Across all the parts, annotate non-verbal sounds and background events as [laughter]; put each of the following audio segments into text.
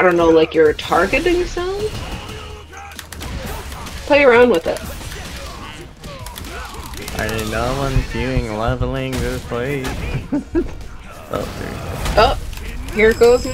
I don't know, like your targeting sound? Play around with it. I did not want viewing leveling this place. [laughs] oh, there Oh, here goes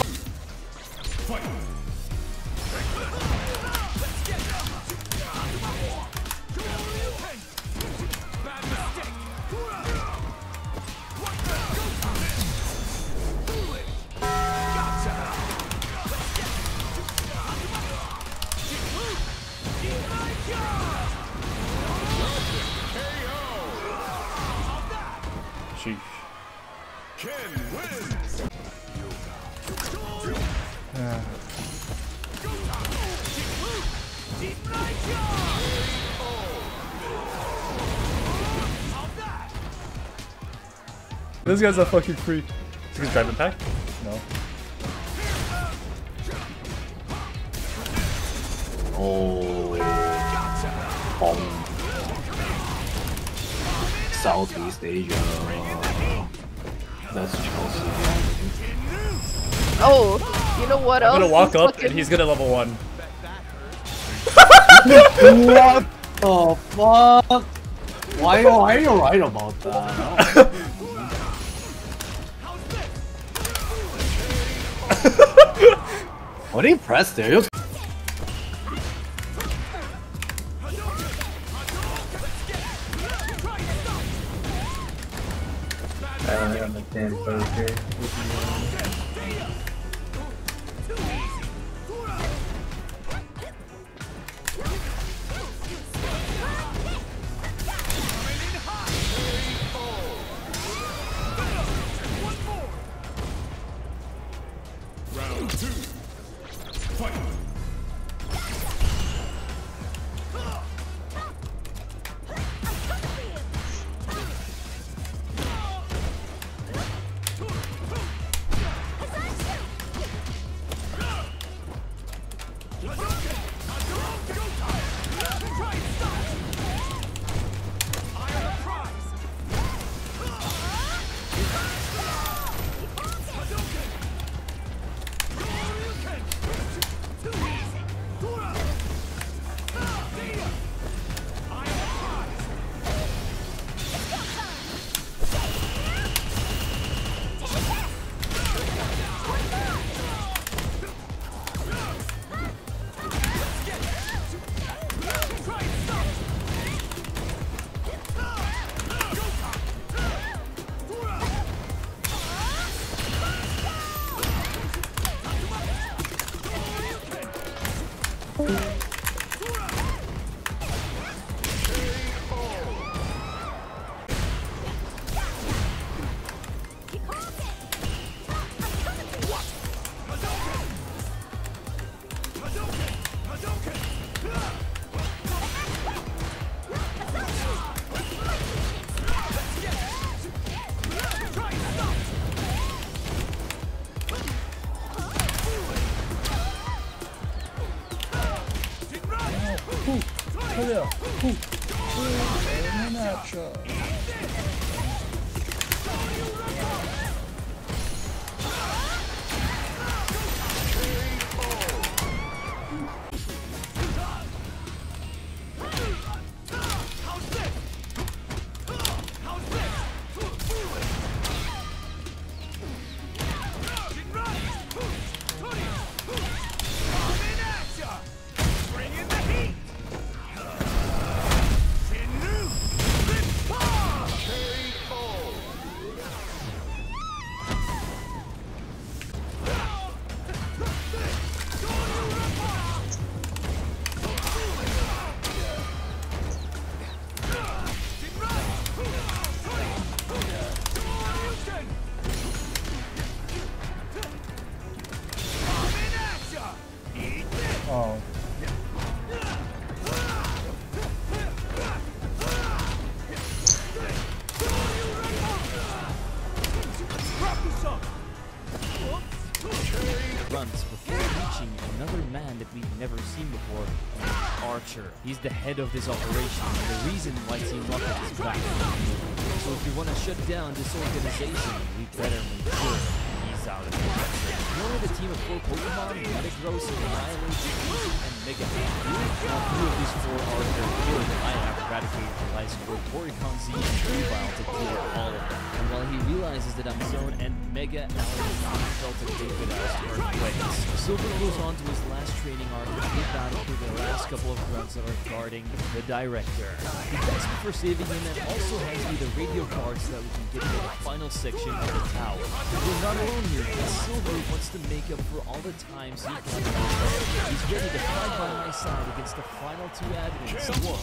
my Sheesh. This guy's a fucking freak. Is he driving pack? No. Oh. Um, Southeast Asia. That's Chelsea. Oh, you know what else? I'm gonna walk is up looking- and he's gonna level one. what the fuck? Why, [laughs] why are you right about that? what did he press there? He was- I don't understand poker. Oh. That we've never seen before, Archer. He's the head of this operation, and the reason why Team Rocket is back. So if you want to shut down this organization, we better make sure he's out of it. Normally the team of four Pokemon, Metagross, Annihilate, and Mega. All three of these four are their good. I have eradicated the Light Squirrel, Porygon Z, and Weavile to with all of them. And while he realizes that Amazon and Mega Alex felt a David as earthquakes, Silver goes on to his last training arc and big battle through the last couple of grunts that are guarding the Director. He thanks me for saving him and also hands me the radio card so that we can get to the final section of the tower. We're not alone here, as Silver wants to make up for all the times he got lost. He's ready to fight by my side against the final two admins. Whoa.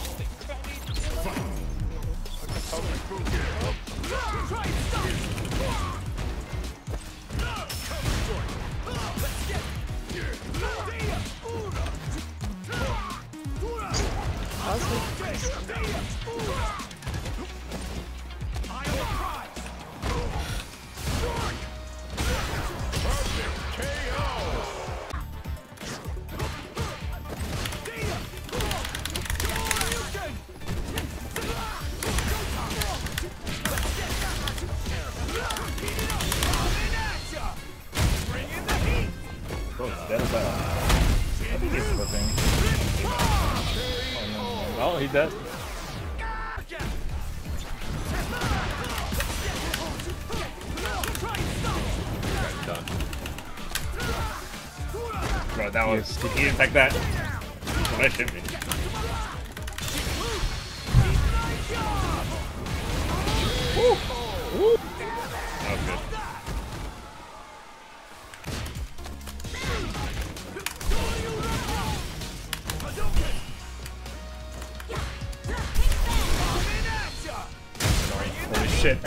Bro, Oh, he done. Bro, that was. Did he impact that? Well, that should be. Woo! Woo! That was good. shit.